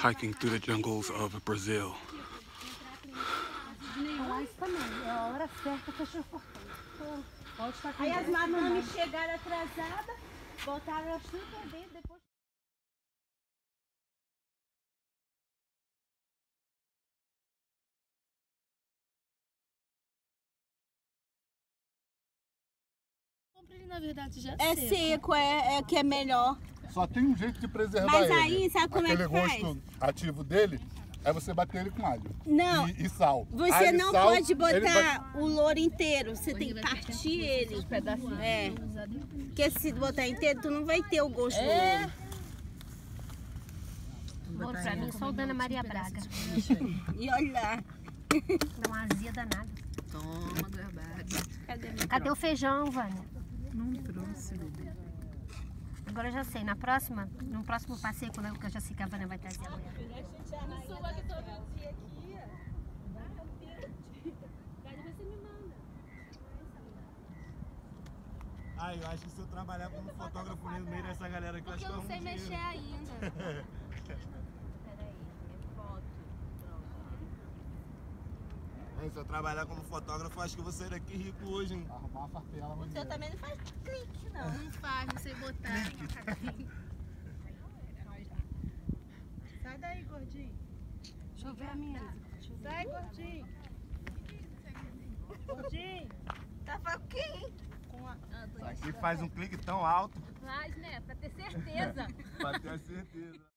hiking through the jungles of Brazil. É Aí as madames chegaram atrasadas, botaram pra dentro, depois... Compre ele, na verdade, já É seco, é, é que é melhor. Só tem um jeito de preservar Mas ele. aí, sabe como é Aquele que faz? gosto ativo dele é você bater ele com alho. Não, E, e sal. Você Alho não sal, pode ele vai- botar o louro inteiro, você tem que partir ele. É. Porque se botar inteiro, tu não vai ter o gosto do louro. Louro pra mim, só o Dana Maria Braga. E olha lá. Dá uma azia danada. Toma, verdade. Cadê meu Cadê o feijão, Vânia? Não trouxe, bebê. Agora eu já sei. Na próxima, no próximo passeio, quando eu, que eu já sei que a Vânia vai trazer amanhã. Ah, eu acho que se eu trabalhar como fotógrafo no meio dessa galera aqui, eu acho que eu não sei mexer ainda. Se eu trabalhar como fotógrafo, eu acho que eu vou sair daqui rico hoje, hein? Arrumar uma farpela. O seu também não faz clique, não. Não faz, não sei botar. Sai daí, gordinho. Deixa eu ver a minha. Sai, gordinho. Gordinho. Tava quem? Com a... Aqui faz um clique tão alto Faz, né? Pra ter certeza. pra ter a certeza.